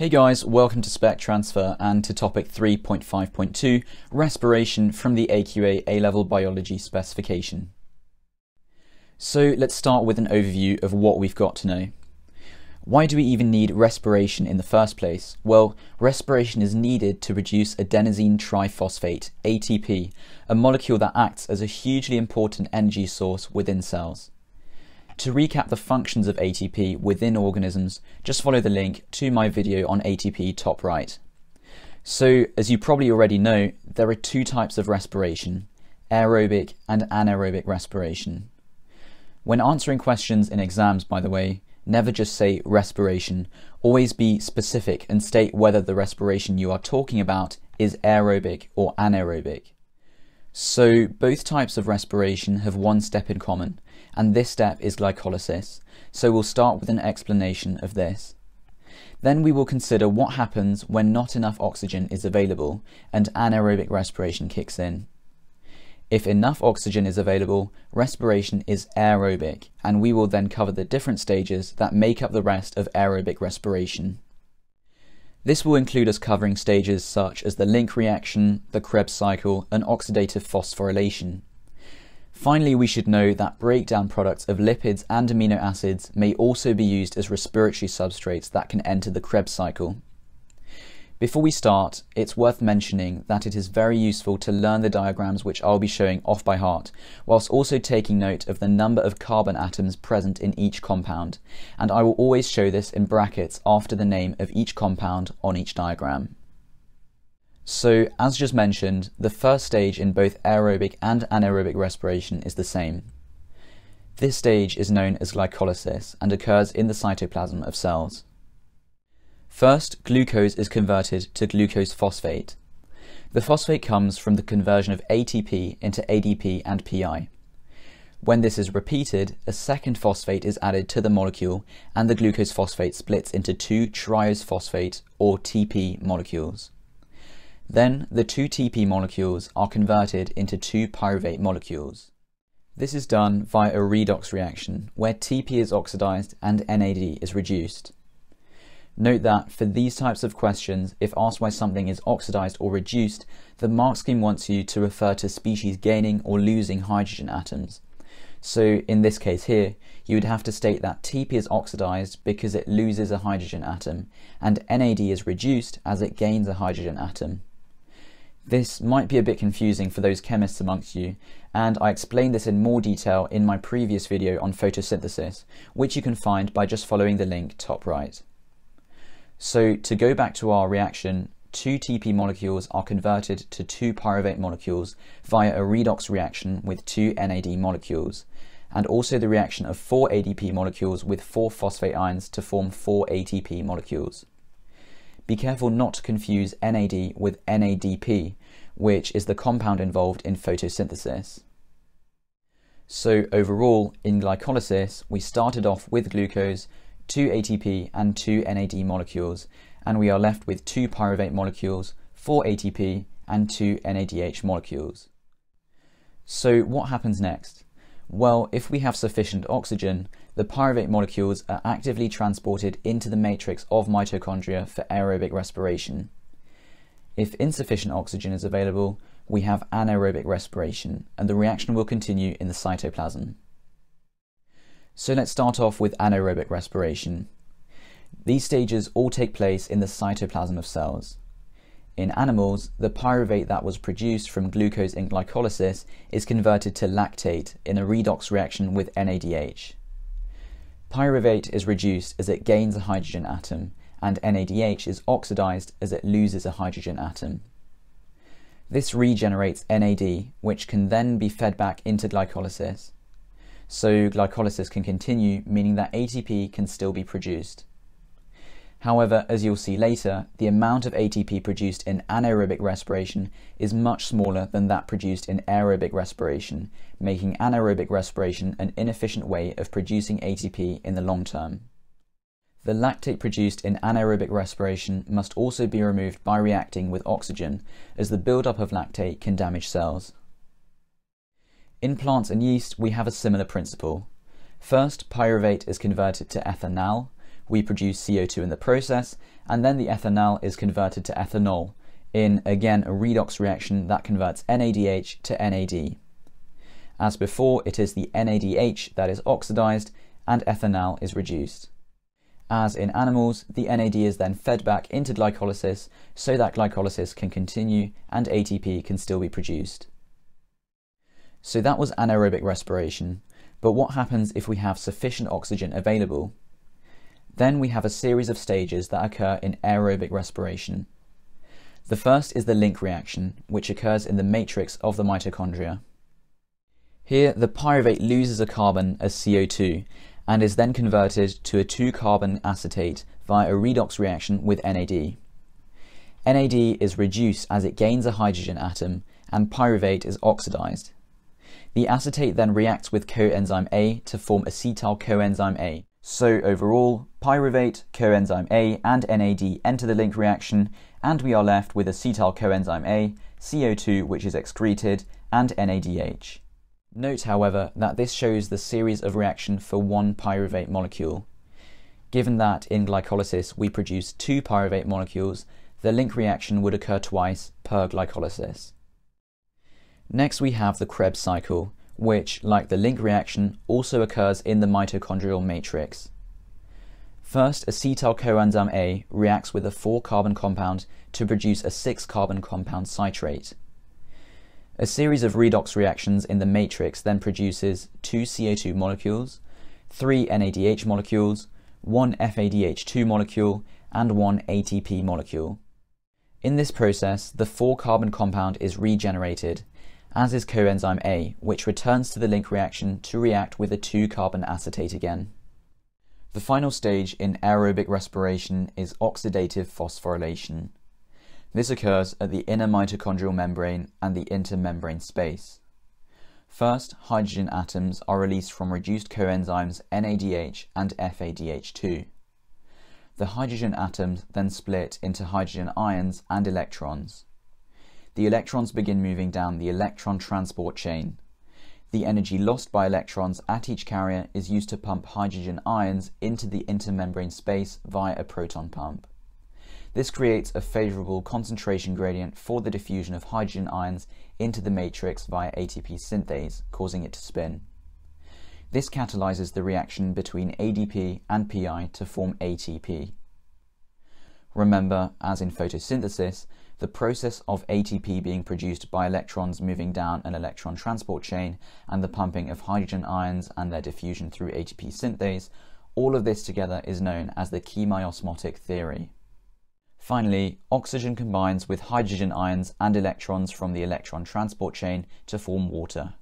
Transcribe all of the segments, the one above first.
Hey guys, welcome to Spec Transfer and to topic 3.5.2, respiration from the AQA A-Level Biology specification. So let's start with an overview of what we've got to know. Why do we even need respiration in the first place? Well, respiration is needed to produce adenosine triphosphate, ATP, a molecule that acts as a hugely important energy source within cells. To recap the functions of ATP within organisms, just follow the link to my video on ATP top right. So, as you probably already know, there are two types of respiration, aerobic and anaerobic respiration. When answering questions in exams, by the way, never just say respiration, always be specific and state whether the respiration you are talking about is aerobic or anaerobic. So both types of respiration have one step in common, and this step is glycolysis, so we'll start with an explanation of this. Then we will consider what happens when not enough oxygen is available and anaerobic respiration kicks in. If enough oxygen is available, respiration is aerobic, and we will then cover the different stages that make up the rest of aerobic respiration. This will include us covering stages such as the link reaction, the Krebs cycle, and oxidative phosphorylation. Finally, we should know that breakdown products of lipids and amino acids may also be used as respiratory substrates that can enter the Krebs cycle. Before we start, it's worth mentioning that it is very useful to learn the diagrams which I'll be showing off by heart, whilst also taking note of the number of carbon atoms present in each compound, and I will always show this in brackets after the name of each compound on each diagram. So, as just mentioned, the first stage in both aerobic and anaerobic respiration is the same. This stage is known as glycolysis and occurs in the cytoplasm of cells. First, glucose is converted to glucose phosphate. The phosphate comes from the conversion of ATP into ADP and PI. When this is repeated, a second phosphate is added to the molecule and the glucose phosphate splits into two triose phosphate or TP molecules. Then the two TP molecules are converted into two pyruvate molecules. This is done via a redox reaction where TP is oxidized and NAD is reduced. Note that for these types of questions, if asked why something is oxidized or reduced, the mark scheme wants you to refer to species gaining or losing hydrogen atoms. So in this case here, you would have to state that TP is oxidized because it loses a hydrogen atom, and NAD is reduced as it gains a hydrogen atom. This might be a bit confusing for those chemists amongst you, and I explained this in more detail in my previous video on photosynthesis, which you can find by just following the link top right. So to go back to our reaction, two TP molecules are converted to two pyruvate molecules via a redox reaction with two NAD molecules, and also the reaction of four ADP molecules with four phosphate ions to form four ATP molecules. Be careful not to confuse NAD with NADP, which is the compound involved in photosynthesis. So overall, in glycolysis, we started off with glucose, two ATP and two NAD molecules, and we are left with two pyruvate molecules, four ATP and two NADH molecules. So what happens next? Well, if we have sufficient oxygen, the pyruvate molecules are actively transported into the matrix of mitochondria for aerobic respiration. If insufficient oxygen is available, we have anaerobic respiration, and the reaction will continue in the cytoplasm. So let's start off with anaerobic respiration. These stages all take place in the cytoplasm of cells. In animals, the pyruvate that was produced from glucose in glycolysis is converted to lactate in a redox reaction with NADH. Pyruvate is reduced as it gains a hydrogen atom, and NADH is oxidized as it loses a hydrogen atom. This regenerates NAD, which can then be fed back into glycolysis so glycolysis can continue, meaning that ATP can still be produced. However, as you'll see later, the amount of ATP produced in anaerobic respiration is much smaller than that produced in aerobic respiration, making anaerobic respiration an inefficient way of producing ATP in the long term. The lactate produced in anaerobic respiration must also be removed by reacting with oxygen, as the buildup of lactate can damage cells. In plants and yeast, we have a similar principle. First, pyruvate is converted to ethanal, we produce CO2 in the process, and then the ethanal is converted to ethanol in, again, a redox reaction that converts NADH to NAD. As before, it is the NADH that is oxidized and ethanal is reduced. As in animals, the NAD is then fed back into glycolysis so that glycolysis can continue and ATP can still be produced. So that was anaerobic respiration, but what happens if we have sufficient oxygen available? Then we have a series of stages that occur in aerobic respiration. The first is the link reaction, which occurs in the matrix of the mitochondria. Here, the pyruvate loses a carbon as CO2 and is then converted to a 2-carbon acetate via a redox reaction with NAD. NAD is reduced as it gains a hydrogen atom and pyruvate is oxidized. The acetate then reacts with coenzyme A to form acetyl coenzyme A. So overall, pyruvate, coenzyme A and NAD enter the link reaction and we are left with acetyl coenzyme A, CO2 which is excreted, and NADH. Note, however, that this shows the series of reaction for one pyruvate molecule. Given that in glycolysis we produce two pyruvate molecules, the link reaction would occur twice per glycolysis. Next we have the Krebs cycle, which, like the link reaction, also occurs in the mitochondrial matrix. First, acetyl coenzyme A reacts with a 4-carbon compound to produce a 6-carbon compound citrate. A series of redox reactions in the matrix then produces two CO2 molecules, three NADH molecules, one FADH2 molecule, and one ATP molecule. In this process, the four-carbon compound is regenerated, as is coenzyme A, which returns to the link reaction to react with a 2-carbon acetate again. The final stage in aerobic respiration is oxidative phosphorylation. This occurs at the inner mitochondrial membrane and the intermembrane space. First, hydrogen atoms are released from reduced coenzymes NADH and FADH2. The hydrogen atoms then split into hydrogen ions and electrons. The electrons begin moving down the electron transport chain. The energy lost by electrons at each carrier is used to pump hydrogen ions into the intermembrane space via a proton pump. This creates a favourable concentration gradient for the diffusion of hydrogen ions into the matrix via ATP synthase, causing it to spin. This catalyzes the reaction between ADP and PI to form ATP. Remember, as in photosynthesis, the process of ATP being produced by electrons moving down an electron transport chain and the pumping of hydrogen ions and their diffusion through ATP synthase, all of this together is known as the chemiosmotic theory. Finally, oxygen combines with hydrogen ions and electrons from the electron transport chain to form water.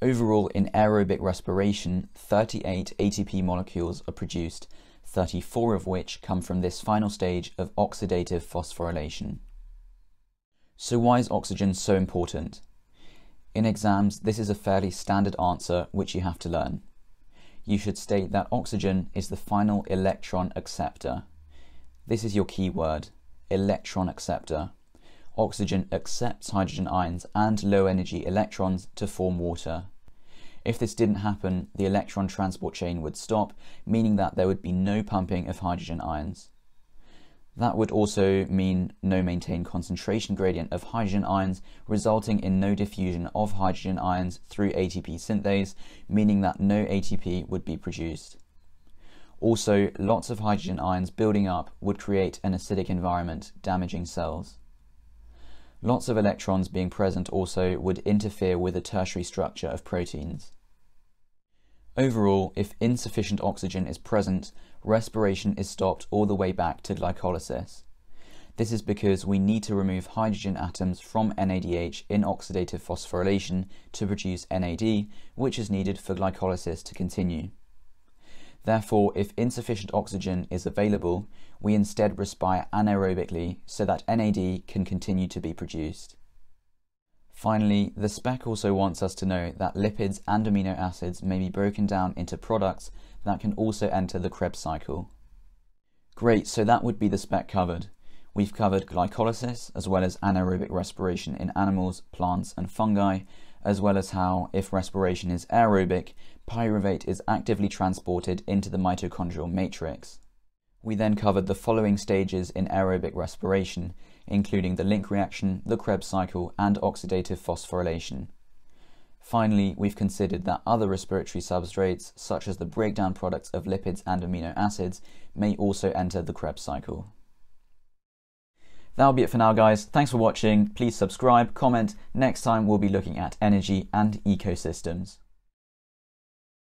Overall, in aerobic respiration, 38 ATP molecules are produced, 34 of which come from this final stage of oxidative phosphorylation. So why is oxygen so important? In exams, this is a fairly standard answer which you have to learn. You should state that oxygen is the final electron acceptor. This is your key word, electron acceptor. Oxygen accepts hydrogen ions and low energy electrons to form water. If this didn't happen, the electron transport chain would stop, meaning that there would be no pumping of hydrogen ions. That would also mean no maintained concentration gradient of hydrogen ions, resulting in no diffusion of hydrogen ions through ATP synthase, meaning that no ATP would be produced. Also, lots of hydrogen ions building up would create an acidic environment, damaging cells. Lots of electrons being present also would interfere with the tertiary structure of proteins. Overall, if insufficient oxygen is present, respiration is stopped all the way back to glycolysis. This is because we need to remove hydrogen atoms from NADH in oxidative phosphorylation to produce NAD, which is needed for glycolysis to continue. Therefore, if insufficient oxygen is available, we instead respire anaerobically so that NAD can continue to be produced. Finally, the spec also wants us to know that lipids and amino acids may be broken down into products that can also enter the Krebs cycle. Great, so that would be the spec covered. We've covered glycolysis as well as anaerobic respiration in animals, plants and fungi, as well as how, if respiration is aerobic, pyruvate is actively transported into the mitochondrial matrix. We then covered the following stages in aerobic respiration, including the link reaction, the Krebs cycle, and oxidative phosphorylation. Finally, we've considered that other respiratory substrates, such as the breakdown products of lipids and amino acids, may also enter the Krebs cycle. That'll be it for now, guys. Thanks for watching. Please subscribe, comment. Next time, we'll be looking at energy and ecosystems.